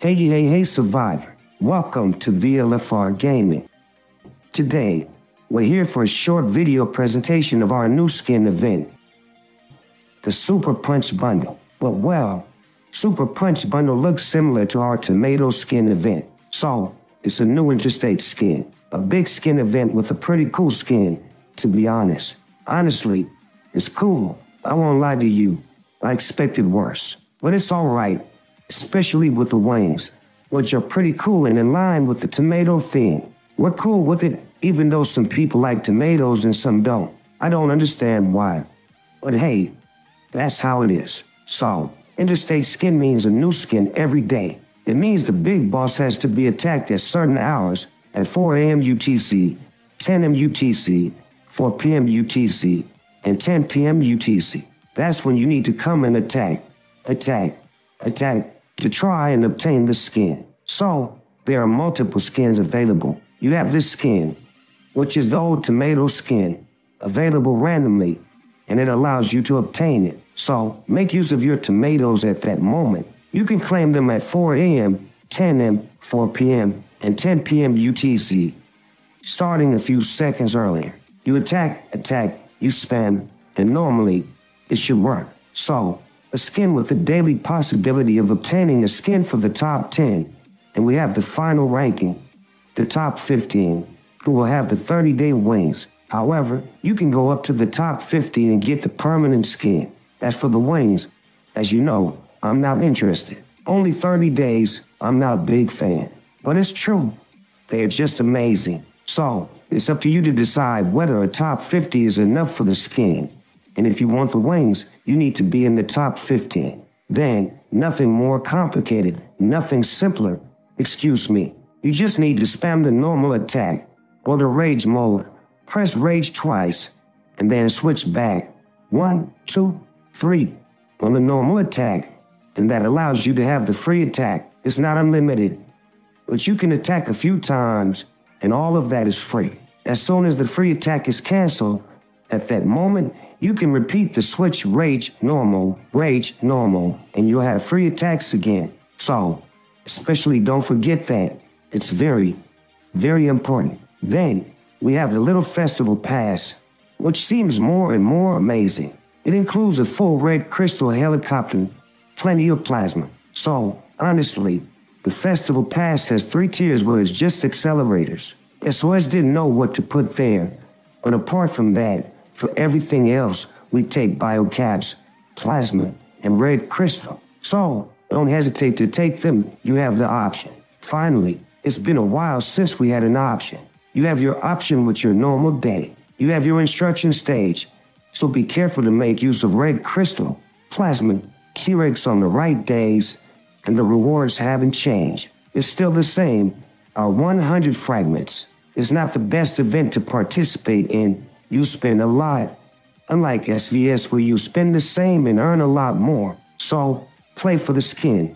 Hey, hey, hey, Survivor. Welcome to VLFR Gaming. Today, we're here for a short video presentation of our new skin event, the Super Punch Bundle. But well, Super Punch Bundle looks similar to our Tomato Skin event. So, it's a new interstate skin, a big skin event with a pretty cool skin, to be honest. Honestly, it's cool. I won't lie to you. I expected worse. But it's alright, especially with the wings, which are pretty cool and in line with the tomato theme. We're cool with it, even though some people like tomatoes and some don't. I don't understand why. But hey, that's how it is. So, interstate skin means a new skin every day. It means the big boss has to be attacked at certain hours at 4 a.m. UTC, 10 a.m. UTC, 4 p.m. UTC, and 10 p.m. UTC. That's when you need to come and attack, attack, attack to try and obtain the skin. So, there are multiple skins available. You have this skin, which is the old tomato skin, available randomly, and it allows you to obtain it. So, make use of your tomatoes at that moment. You can claim them at 4 a.m., 10 a.m., 4 p.m., and 10 p.m. UTC, starting a few seconds earlier. You attack, attack, you spam, and normally it should work. So, a skin with the daily possibility of obtaining a skin for the top 10, and we have the final ranking, the top 15, who will have the 30 day wings. However, you can go up to the top 50 and get the permanent skin. As for the wings, as you know, I'm not interested. Only 30 days, I'm not a big fan. But it's true. They are just amazing. So, it's up to you to decide whether a top 50 is enough for the skin. And if you want the wings, you need to be in the top 15. Then, nothing more complicated, nothing simpler. Excuse me. You just need to spam the normal attack or the rage mode. Press rage twice and then switch back. One, two, three on the normal attack and that allows you to have the free attack. It's not unlimited, but you can attack a few times, and all of that is free. As soon as the free attack is canceled, at that moment, you can repeat the switch rage normal, rage normal, and you'll have free attacks again. So, especially don't forget that. It's very, very important. Then, we have the little festival pass, which seems more and more amazing. It includes a full red crystal helicopter plenty of plasma. So, honestly, the festival pass has three tiers where it's just accelerators. SOS didn't know what to put there. But apart from that, for everything else, we take biocaps, plasma, and red crystal. So, don't hesitate to take them. You have the option. Finally, it's been a while since we had an option. You have your option with your normal day. You have your instruction stage. So be careful to make use of red crystal, plasma, T-Rex on the right days, and the rewards haven't changed. It's still the same. Our 100 fragments is not the best event to participate in. You spend a lot. Unlike SVS, where you spend the same and earn a lot more. So, play for the skin.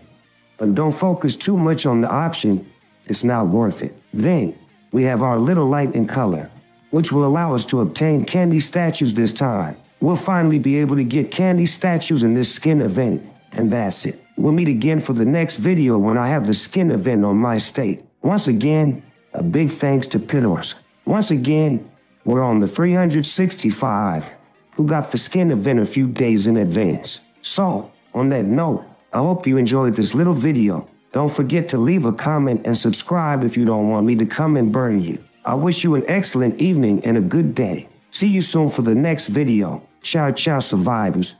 But don't focus too much on the option. It's not worth it. Then, we have our little light in color, which will allow us to obtain candy statues this time. We'll finally be able to get candy statues in this skin event, and that's it. We'll meet again for the next video when I have the skin event on my state. Once again, a big thanks to Pittors. Once again, we're on the 365, who got the skin event a few days in advance. So, on that note, I hope you enjoyed this little video. Don't forget to leave a comment and subscribe if you don't want me to come and burn you. I wish you an excellent evening and a good day. See you soon for the next video. Ciao, ciao, survivors.